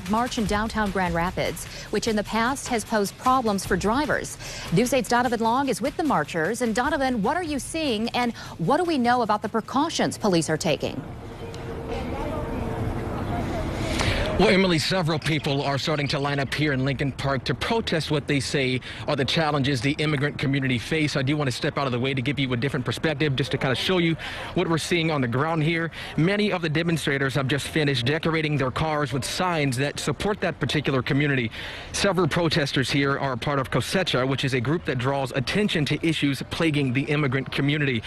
at March in downtown Grand Rapids, which in the past has posed problems for drivers. News 8's Donovan Long is with the marchers. And Donovan, what are you seeing and what do we know about the precautions police are taking? Well, Emily, several people are starting to line up here in Lincoln Park to protest what they say are the challenges the immigrant community face. I do want to step out of the way to give you a different perspective, just to kind of show you what we're seeing on the ground here. Many of the demonstrators have just finished decorating their cars with signs that support that particular community. Several protesters here are part of Cosecha, which is a group that draws attention to issues plaguing the immigrant community.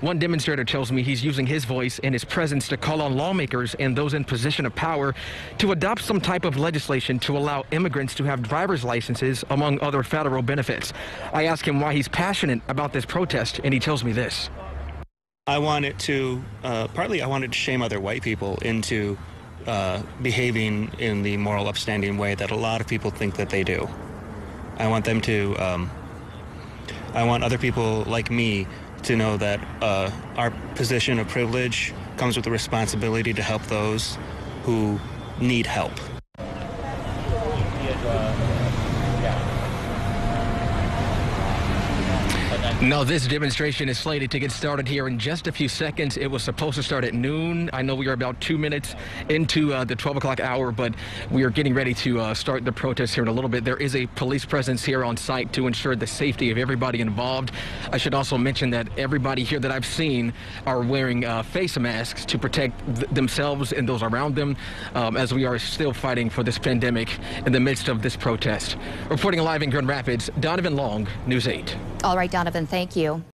One demonstrator tells me he's using his voice and his presence to call on lawmakers and those in position of power to adopt some type of legislation to allow immigrants to have driver's licenses, among other federal benefits. I ask him why he's passionate about this protest, and he tells me this. I wanted to, uh, partly, I wanted to shame other white people into uh, behaving in the moral, upstanding way that a lot of people think that they do. I want them to, um, I want other people like me to know that uh, our position of privilege comes with the responsibility to help those who need help. Now, this demonstration is slated to get started here in just a few seconds. It was supposed to start at noon. I know we are about two minutes into uh, the 12 o'clock hour, but we are getting ready to uh, start the protest here in a little bit. There is a police presence here on site to ensure the safety of everybody involved. I should also mention that everybody here that I've seen are wearing uh, face masks to protect th themselves and those around them um, as we are still fighting for this pandemic in the midst of this protest. Reporting live in Grand Rapids, Donovan Long, News 8. All right, Donovan, thank you.